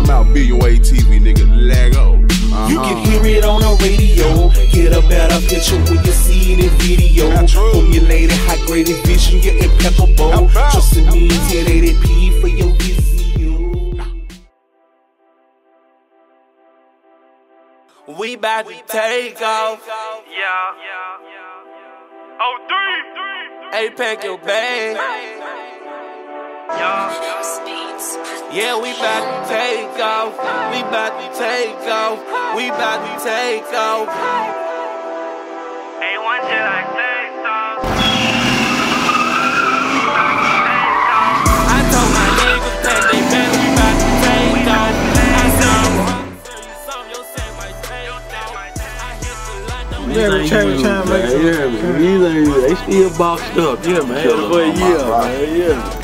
talking about billion TV, nigga. Lego. Uh-huh. You can hear it on the radio. Get a better picture when you see it in video. Formulated high graded vision, you're impeccable. Trust in me, 1080p for your visual. We bout to take off. Yeah. Oh, three. Hey, pack your bag. Yeah. Yeah, we bout to take off. We bout to take off. We bout to take off. Ain't one shit like that, dog. I told my niggas pack they bag. We bout to take off. I said you hungry, you some, your set might take off. I hit the line, don't Every time, time, man. Yeah, man. These ain't, they still boxed up. Yeah, man. For a year, man. Yeah.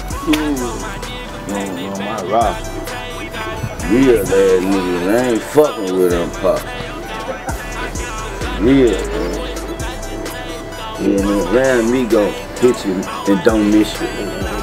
On, on my. Real ass niggas, I ain't fucking with them pop. Real, man. Yeah, and around me gon' hit you and don't miss you.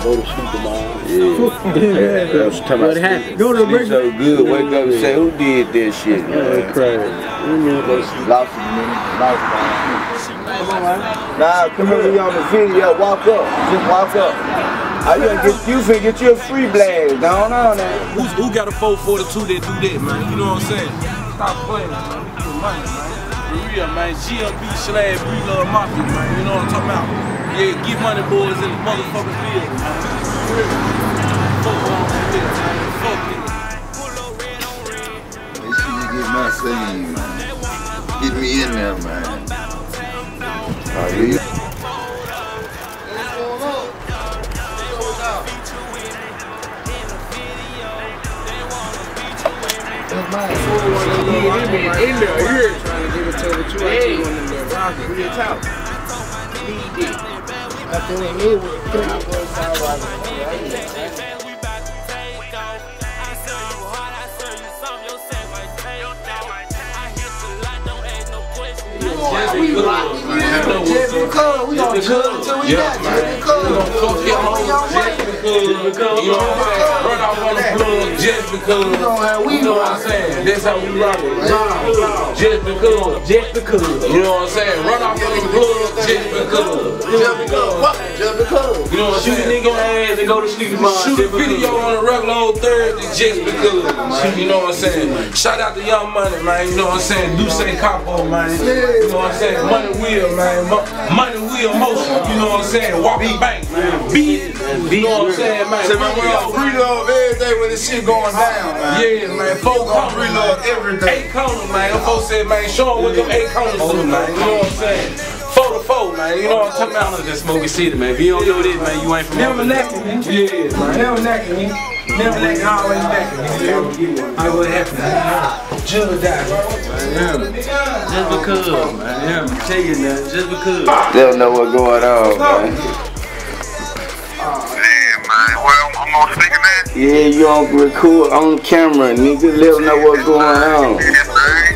Go to sleep tomorrow. Yeah. yeah. That's talking about What happened? Go to sleep break- so good, wake up and say, who did this shit? Yeah, man? crazy. You know, Lost a minute, lost a Come on, man. Nah, come here, we on the video. Walk up. Just walk up. I gonna get you finna get you a free blast. Down on there. Who's, who got a 442 that do that, man? You know what I'm saying? Stop playing, man. We get money, man. For real, man. GLB slash Bree Love Mafia, man. You know what I'm talking about? Yeah, get money, boys, in the motherfucking field, man. For real. Fuck wrong with this, man. Fuck niggas. Make sure you get my scene, man. Get me in there, man. Oh, yeah. In there, here. Trying to get it to the two hey. one in there. Rocket. Real talk. Need it. I think they need it. Three boys out right We bout to take off. I serve you hard, I serve you some, your set might take off. I hit the line, don't ask no questions. We rockin', man. Just because we gon' chill until we got just because. We gon' fuck your hoes just because. You know what I'm saying? Run off on the plug just because. We gon' have we You know what I'm saying? That's how we rock it. Just because. Just because. You know what I'm saying? Run off on the plug just because. Just because. What? Just because. You know what I'm Shoot a nigga ass and go to sleep tomorrow. Shoot a video on a regular old Thursday just because. You know what I'm saying? Shout out to Young Money, man. You know what I'm saying? Do say Capo, man. You know what I'm saying? Money wheel, man. Mo- Money wheel motion. You know what I'm saying? Walk the bank, man. Beat it. You know what I'm saying, man? Say, man, we Money on out. free love when this shit going down, man. Yeah, man. Four corners. Free love every day. Eight corners, man. Them folks said, man, show 'em what them eight corners do, man. You know what I'm saying? Four to four, man. You know what I'm talking about? Just smoking city, man. If you don't know this, man, you ain't from Never necking, man. Yeah, man. Never necking, man. Never necking, always necking. I what happened. Jill or die. Just because, man. Yeah, I'm tell you now. Just because. They don't know what's going on, man. On speaker, man. Yeah, you on record on camera, nigga. Let them know what's going on. Yeah, man.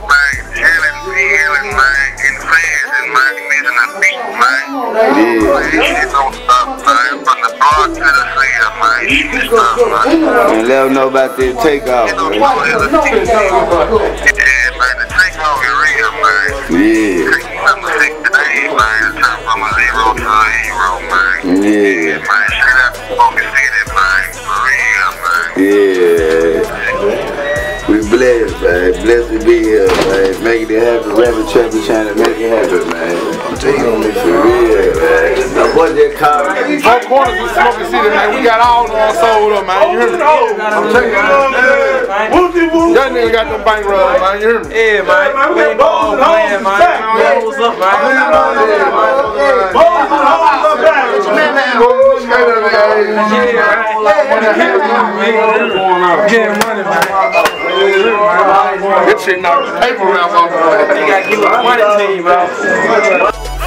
Man, chilling, man, getting fans and man, missing a beat, man. Yeah. Man, shit don't stop, man. From the block to the field, man. Shit stop, man. And let them know about their takeoff, man. what is a team? Yeah, man, the takeoff is real, man. Yeah. Six today, man. Turn from a zero to a hero, man. Yeah. man. Blessed, man. Blessed to be here, man. Making it happen. Rapid Trapper trying to make it happen, man. I'm telling you, for real, man. Now, what they call me? Four corners of Smokey City, man. We got all of them sold up, man. You hear me? I'm telling you, man. That nigga got them bank runs, man. You hear me? Yeah, man. We ain't going playing, man. Yeah, what's up, man? Getting money, man. That shit knocked the paper rounds off You gotta give us money team, man.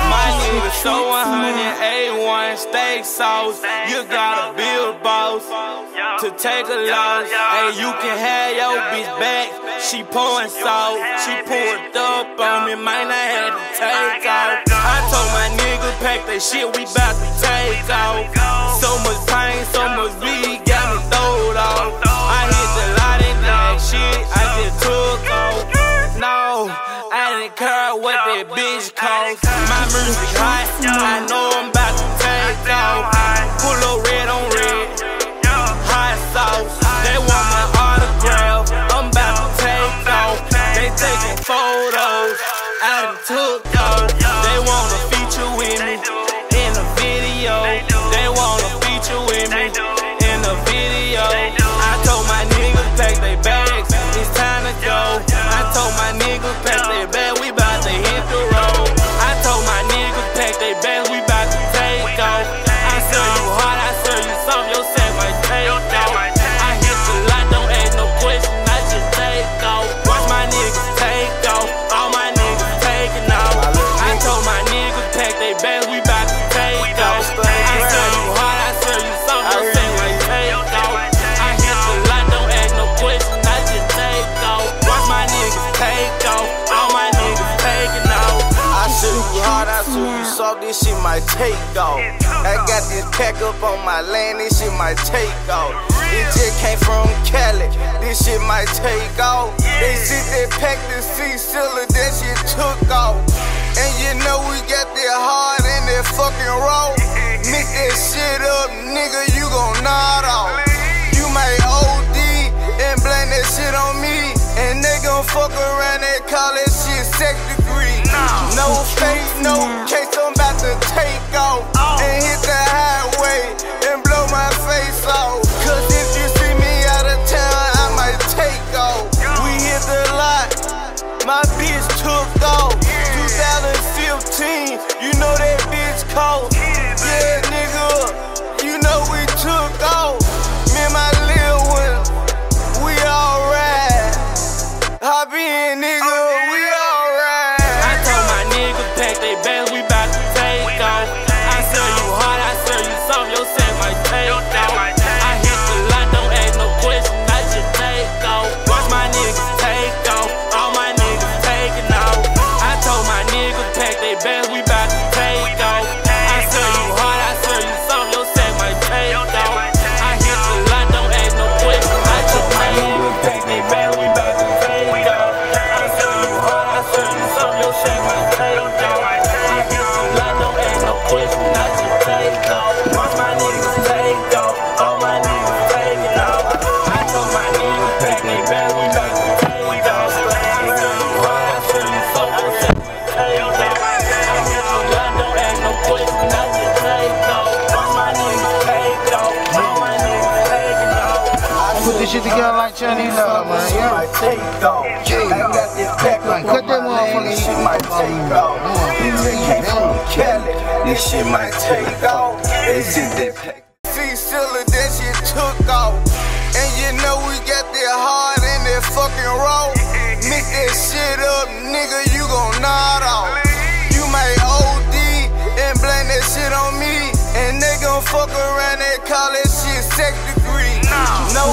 My nigga so 100 A1 steak sauce. You got a bill boss to take a loss. And you can have your bitch back. She pouring salt. She poured up on me. Might not have to take off. I told my nigga pack that shit. We bout to take off. So much pain, so much weed. I just took off. No, I didn't care what that bitch cost. My music hot, I know I'm and she might take off. I got this pack up on my land and she might take off. It just came from Cali, this shit might take off. They shit that packed the sea sealer, that shit took off. And you know we got that hard and that fucking raw. Mix that shit up, nigga, you gon' nod off. Fuck around and call that shit sex degree. No, no fake, no case, I'm about to take off. Oh. And hit the highway and blow my face off. shut it man. She might take off. Yeah. I got this back on. Cut that motherfucker. She might take off. This shit came from Cali. This shit might take off. It's just that pack. See, Silla, that shit took off. And you know we got that hard and that fucking raw. Mix that shit up, nigga, you gon' nod off. You might OD and blame that shit on me. And they gon' fuck around and call that shit sex degree. No, no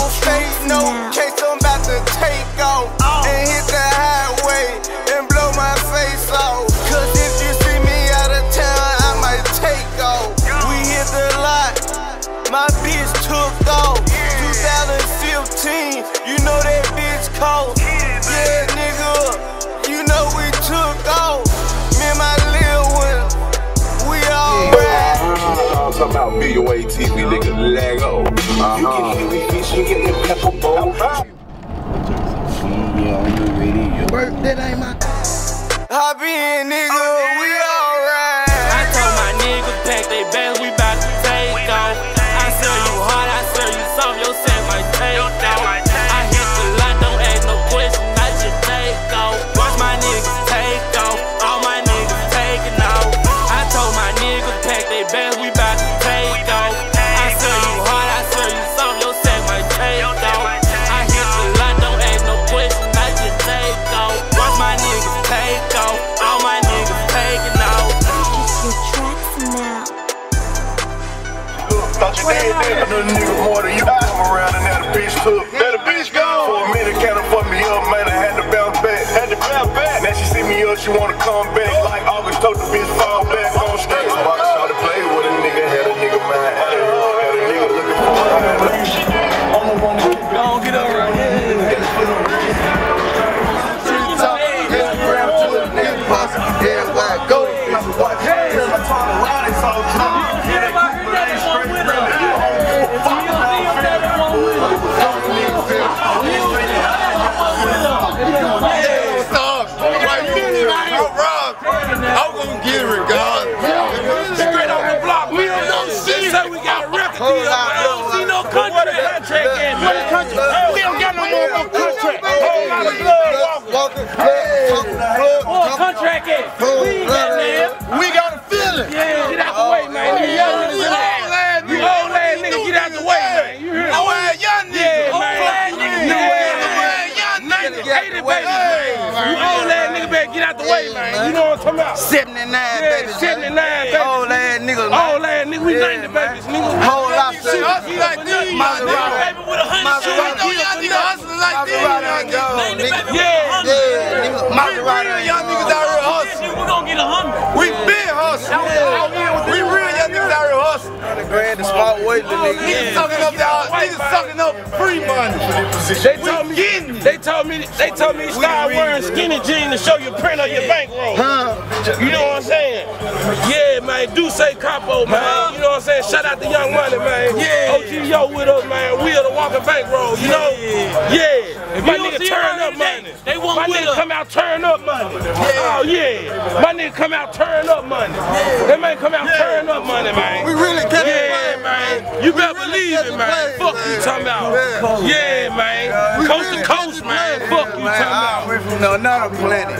somehow BOA TV nigga Lego. Uh-huh. You can hear me featuring in Pepper Bowl. She on the radio. Work that ain't my. I in nigga, we are. every day nigga more than you come around and that a bitch took. Bitch gone. For a minute, kinda fucked me up, man. I had to bounce back. Had to bounce back. Now she see me up, she wanna come back. Like August told the bitch got no more more contract. Whole lot of blood walking. What contract at? We ain't got that. We got a feeling. Yeah, get out the way, man. Oh, you young niggas in there. You old ass nigga, get out the way, man. You hear me? I wear young niggas. Yeah, man. You wear young niggas. 80 baby, man. You old ass nigga better get out the way, man. You know what I'm talking about? 79 baby. Yeah, 79 baby. Old ass niggas. man. Old ass nigga, we 90 babies, nigga. Whole lot of Shit, stuff. like these, Maserati. baby with a hundred shit. Maserati. Know y'all niggas hustling like this. Maserati, yo, nigga. Yeah. Yeah, nigga. Maserati. Real young niggas out here hustling. We gonna get a hundred. We been hustling. We real young niggas out here hustling. Grand the smart weight, the nigga. Niggas sucking up y'all. Niggas sucking up free money. They told me, they told me, they told me start wearing skinny jeans to show your print on your bankroll. Huh? You know what I'm saying? Yeah, man. Do say capo, man. You know what I'm saying? Shout out to Young Money, man. Yeah. OG Yo with us, man. We are the walking bankroll. You know? Yeah. My nigga turn up money. They want My nigga come out turn up money. Yeah. Oh yeah. My nigga come out turn up money. Yeah. They man come out turn up money, man. We really it Yeah, playing, man. You better believe it, man. Fuck you talking about. Yeah, man. Coast to coast, man. Fuck you Man, talking I about. went from another planet.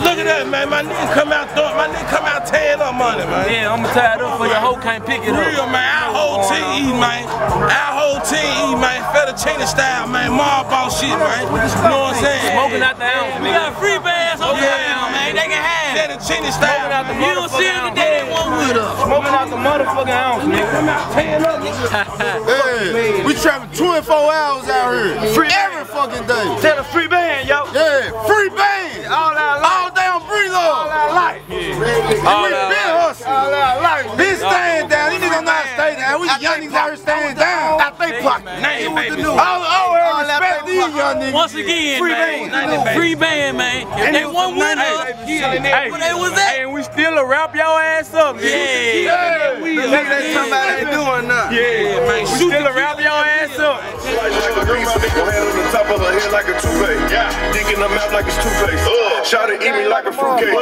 Look at that, man. My nigga come out, my nigga come out tearing up money, man. Yeah, I'm tied up for your hoe can't pick it up. Real, man. Our whole team eat, man. Our whole team eat, man. Fettuccine style, man. Mob ball shit, man. You know what I'm saying? Smoking out the ounce. We got free bands on the ground, man. They can have. Fettuccine style. out the You don't see them today, they won't with us. Smoking out the motherfucking ounce, nigga. Come out tearing up. Hey, we travel 24 hours out here. Free every fucking day. Tell a free band, yo. Yeah, free band. All our life. All day on free. All our life. We been hustling. All our life. Been staying down. These niggas not stay down. We young niggas out here staying down. Out they pocket. Name, baby. All, all here All respect these young niggas. Once again, Free man. band. Free band, man. If they won with us, Hey, what they was at? and we still a wrap your ass up, nigga. Yeah. We Nigga, they talking about they doing nothing. Yeah, man. We still a wrap your ass up. Like a grease, go hand on the top of her head like a toupee. Yeah, dick in the mouth like it's toothpaste. Uh, Shot it, eat me like a fruitcake.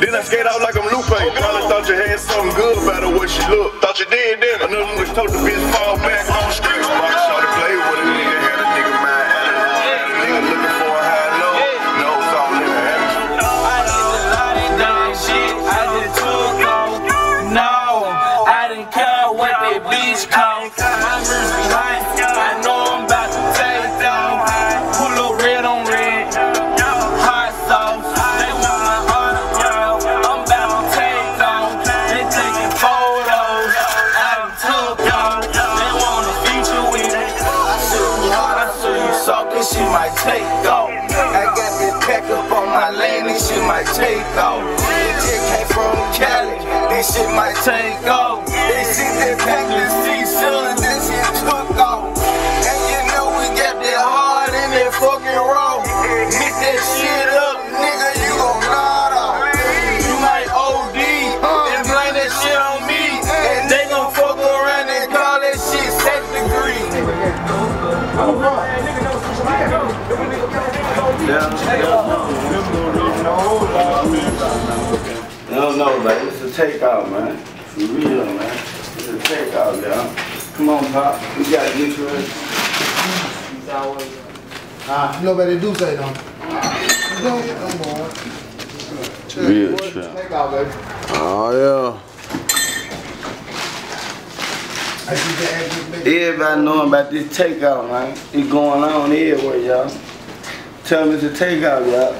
Then I skate out like I'm Lupe. Probably thought you had something good about her, what she look. Thought you did, didn't I? Another nigga told the bitch fall back on the street. The. No, I didn't care what that bitch cost. My shit might take off. Takeout, man. For real, man. It's a takeout, y'all. Come on, Pop. We got to get you ready. Ah, you know what they do say, though. Don't get no more. Real trap. Take out, baby. Oh, I see the ass just make Everybody knowing about this takeout, man. It's going on everywhere, y'all. Tell me it's a takeout, y'all.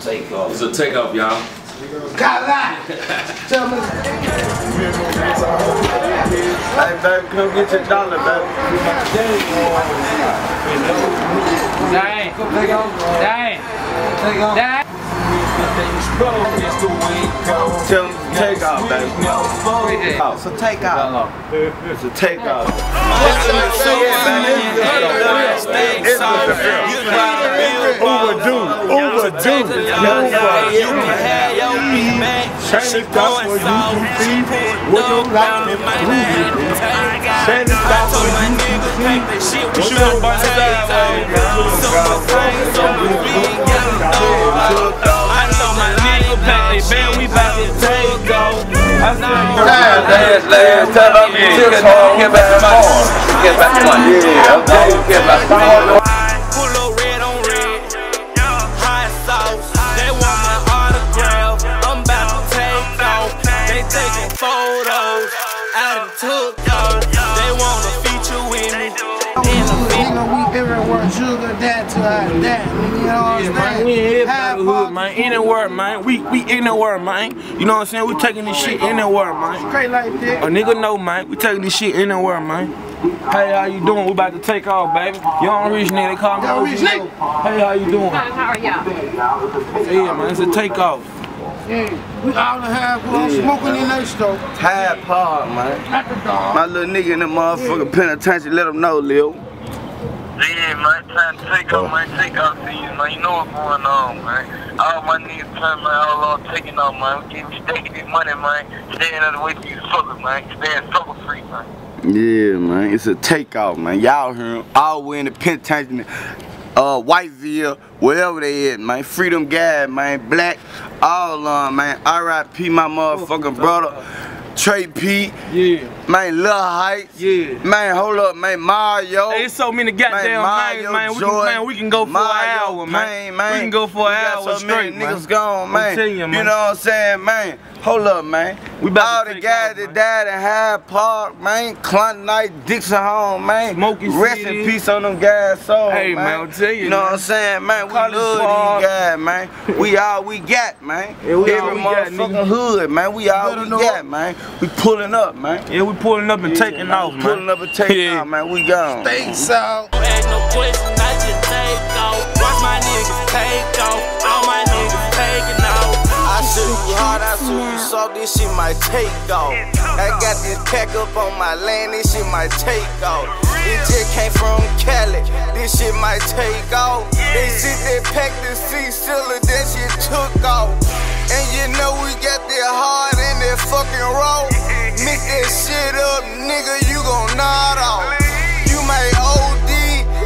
Take off. It's a takeoff, y'all. Kala! Tell me. Hey, baby, come get your dollar, baby. Dang. Dang. Dang. Tell them it's a takeout, baby. It's a takeout. It's a takeout. Overdue, overdue. take a loss. And you can have your bitch back. She pouring sauce. She pouring down in my hand. I told my nigga pack that shit with no potato. So much pain, so much big, I know my nigga pack that band, we bout to take off. I Last, last time I'm in this get back to my Get back to my Yeah, okay, get back to my Pull up red on red, hot sauce. They want my autograph. I'm about to take off. They taking photos. I done took off. They want a feature with me. Nigga, we everywhere, sugar that to our that. You know what I'm Yeah, man, we in High everybody's hood, man. Anywhere, man. We we anywhere, man. You know what I'm saying? We taking this shit anywhere, man. Straight like that. A nigga know, man. We taking this shit anywhere, man. Hey, how you doing? We about to take off, baby. Young rich nigga, they call me. Young rich nigga. Hey, how you doing? How are y'all? Yeah, man. It's a takeoff. Yeah, we all in high I'm smoking in that store. Hyde Park, man. At the dog. My little nigga in the motherfucking penitentiary, let him know, Lil. Yeah, man, time to take off, man, take off season, man. You know what's going on, man. All my niggas turn, man, all on taking off, man. We getting stacking this money, man. Staying out of the way for these fuckers, man. Staying struggle free, man. Yeah, man, it's a takeoff, man. Y'all hear him all the way in the penitentiary, uh, Whiteville, wherever they at, man. Freedom Guy, man. Black, all of 'em, man. R.I.P. my motherfucking brother. Trey P. Yeah. Man, Lil Heights. Yeah. Man, hold up, man. Mario. Hey, it's so many goddamn Man, names, man. We can, man, we can go for Mario, an hour, man. Man. We can go for an hour so many straight, man. niggas gone, man. I'm telling you, know what I'm saying, man? Hold up, man. We about All the guys that man. died in Hyde Park, man. Klondike, Dixon Home, man. Smoky Rest City. in peace on them guys' soul, Hey, man. man, I'll tell you, You know man. what I'm saying, man? We College love Park. these guys, man. We all we got, man. Yeah, we Every motherfucking hood, man. We all we got, man. We pulling up, man. Yeah, we pulling up and taking off, man. Pulling up and taking Yeah. out, man. We gone. Stay south. Ask no question, I just take off. Watch my niggas take off. All my niggas taking off. I shoot you hard, I shoot you soft, this shit might take off. I got this pack up on my land, this shit might take off. It just came from Cali, this shit might take off. They sit there, pack the seat, sealer, that shit took off. And you know we got that hard and that fucking raw. Mix that shit up, nigga, you gon' nod off. You might OD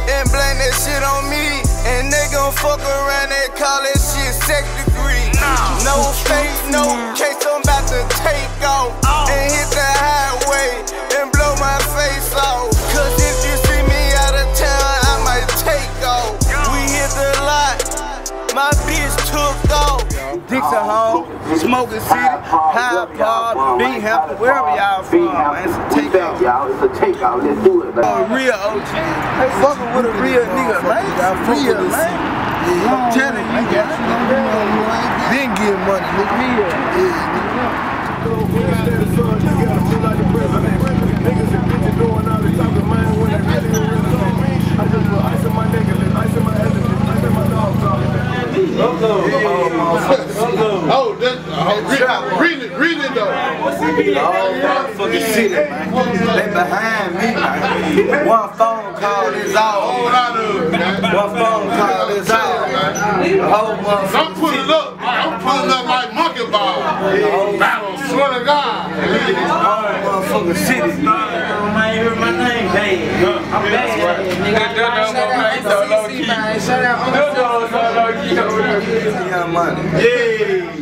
and blame that shit on me. And they gon' fuck around and call that shit sex degree. No fake, no case, I'm about to take off. And hit the highway Smokey City, Hyde Park, Binghampton, wherever y'all from, man. It's a takeout. y'all. It's a takeout. Let's do it, man. A real OG. They fucking with a real nigga, man. Real, man. I'm telling you, Then get money, nigga. Oh, oh, read, read it, read it though. all motherfucking city, man. They behind me, man. One phone call is all. All out of it, man. One phone call is all. The whole I'm motherfucking pulling up. I'm pulling up like monkey ball. Battle, swear to God. whole motherfucking city. Man, you heard my name, bad. I'm bad. Shout out, shout out. Young money. Yeah.